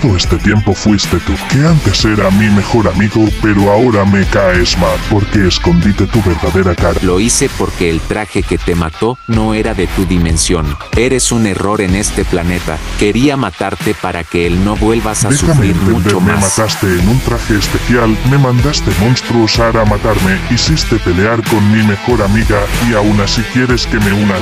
Todo este tiempo fuiste tú, que antes era mi mejor amigo, pero ahora me caes mal, porque escondiste tu verdadera cara. Lo hice porque el traje que te mató no era de tu dimensión. Eres un error en este planeta. Quería matarte para que él no vuelvas a Déjame sufrir entender, mucho me más. mataste en un traje especial, me mandaste monstruos a matarme, hiciste pelear con mi mejor amiga y aún así quieres que me una.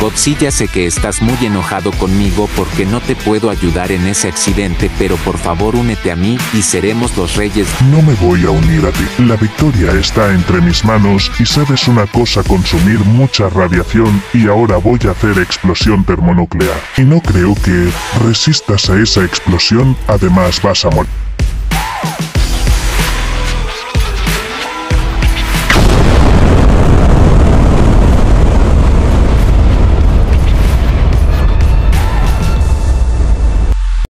Godzilla sé que estás muy enojado conmigo porque no te puedo ayudar en ese accidente, pero por favor únete a mí y seremos los reyes. No me voy a unir a ti. La victoria está entre mis manos y sabes una cosa, consumir mucha radiación y ahora voy a hacer explosión termonuclear. Y no creo que resistas a esa explosión, además vas a morir.